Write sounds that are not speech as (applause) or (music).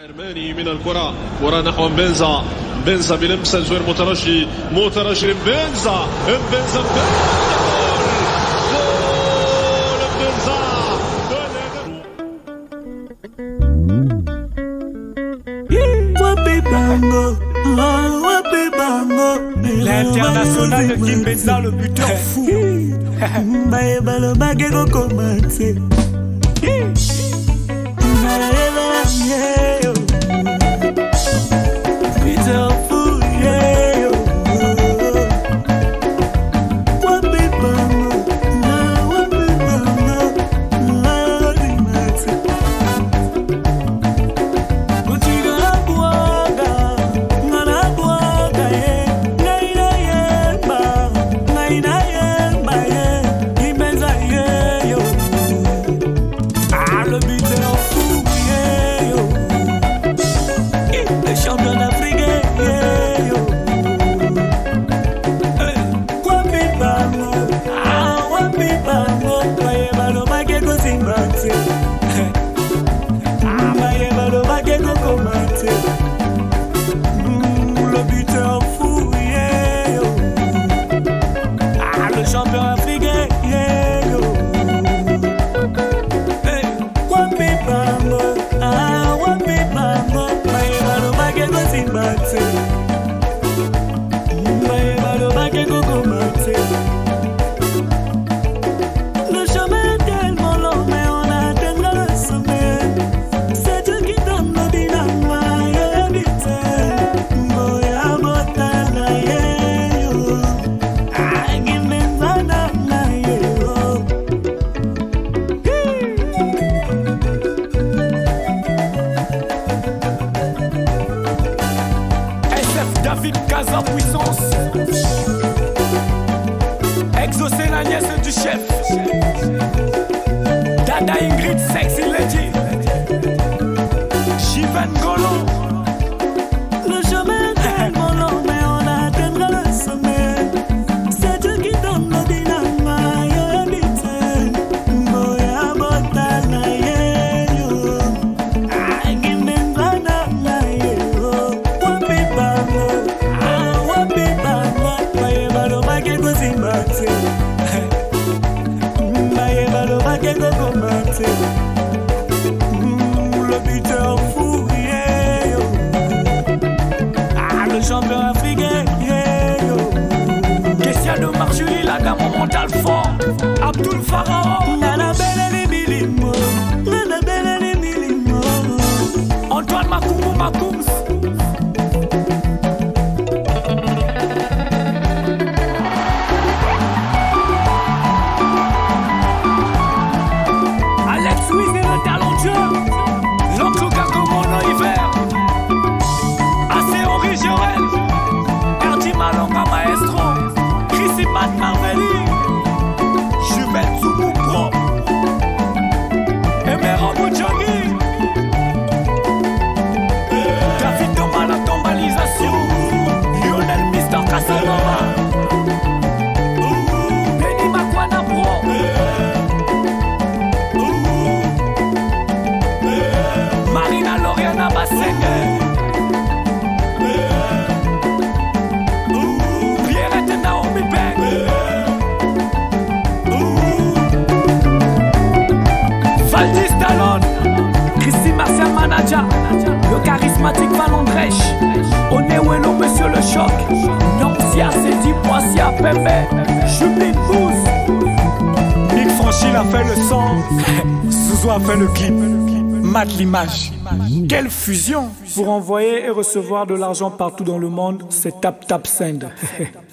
حرماني من الكرة كرة نحو بنزا بنزا بلمسة زوير مترجي مترجي بنزا بنزا بنزا L'international de Kim Benza, le buteur fou. Maïba le baguette au commencé. Yeah. party. ville en puissance. Exaucer la nièce du chef. Dada Ingrid, sexy lady. kosimba te. (laughs) Bayeba lobakenge koma te. Le charismatique Valondrèche. On est où monsieur le choc? Non, si à c'est dit, moi si à pépé. J'oublie tous. Big Franchi a fait le sang. (laughs) Souzo a fait le clip. Mat l'image. Quelle fusion! Pour envoyer et recevoir de l'argent partout dans le monde, c'est Tap Tap Send. (laughs)